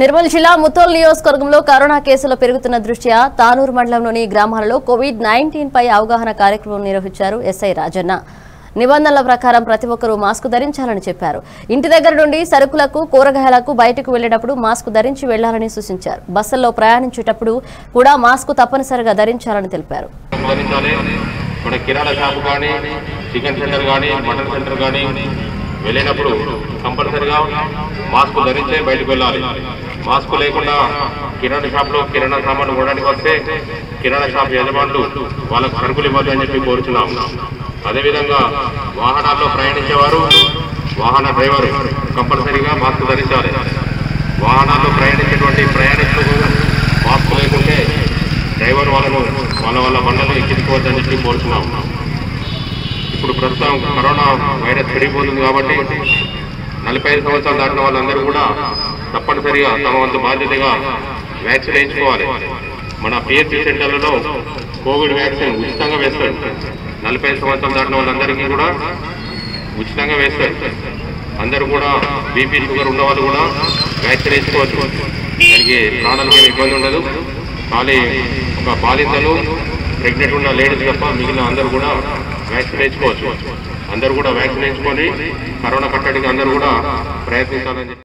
నిర్మల్ జిల్లా ముత్తోల్ నియోజకవర్గంలో కరోనా కేసులు పెరుగుతున్న దృష్ట్యా తానూరు మండలంలోని గ్రామాలలో కోవిడ్ నైన్టీన్ పై అవగాహన కార్యక్రమం నిర్వహించారు ఎస్ఐ రాజన్న. నిబంధనల ప్రకారం ప్రతి ఒక్కరూ మాస్క్ ధరించాలని చెప్పారు. ఇంటి దగ్గర నుండి సరుకులకు కూరగాయలకు బయటకు వెళ్ళేటప్పుడు మాస్క్ ధరించి వెళ్ళాలని సూచించారు. బస్సుల్లో ప్రయాణించేటప్పుడు కూడా మాస్క్ తప్పనిసరిగా ధరించాలని తెలిపారు. మన కిరాణా కానీ చికెన్ సెంటర్ కానీ మటన్ సెంటర్ కానీ వెళ్ళినప్పుడు కంపల్సరిగా మాస్క్ ధరించే బయటకు వెళ్ళాలి. మాస్క్ లేకుండా కిరాణా షాప్లో కిరాణా సామాన్లు కొనడానికి వస్తే కిరాణా షాప్ యజమానులు వాళ్ళకు సరుకులు ఇవ్వద్దు అని చెప్పి కోరుచున్నాం. అదేవిధంగా వాహనాల్లో ప్రయాణించేవారు వాహన డ్రైవర్ కంపల్సరీగా మాస్క్ ధరించాలి. వాహనాల్లో ప్రయాణించేటువంటి ప్రయాణికులకు మాస్క్ లేకుంటే డ్రైవర్ వాళ్ళను వాళ్ళ వాళ్ళ బండలు ఎక్కించుకోవద్దని చెప్పి కోరుతున్నాం ఇప్పుడు ప్రస్తుతం కరోనా వైరస్ పెరిగిపోతుంది కాబట్టి నలభై ఐదు సంవత్సరాలు దాటిన వాళ్ళందరూ కూడా తప్పనిసరిగా తమ వంతు బాధ్యతగా వ్యాక్సిన్ వేయించుకోవాలి. మన పిహెచ్సి సెంటర్లలో కోవిడ్ వ్యాక్సిన్ ఉచితంగా వేస్తారు. నలభై ఐదు సంవత్సరాలు దాటిన వాళ్ళందరికీ కూడా ఉచితంగా వేస్తారు. అందరూ కూడా బీపీ షుగర్ ఉన్న వాళ్ళు కూడా వ్యాక్సిన్ వేసుకోవచ్చు దానికి ప్రాణాలకు ఏమి ఇబ్బంది ఉండదు. ఖాళీ ఒక బాలింతలు ప్రెగ్నెంట్ ఉన్న లేడీస్ తప్ప మిగిలిన అందరూ కూడా వ్యాక్సిన్ వేసుకోవచ్చు అందరూ కూడా వ్యాక్సిన్ వేసుకొని కరోనా కట్టడికి అందరూ కూడా ప్రయత్నించాలని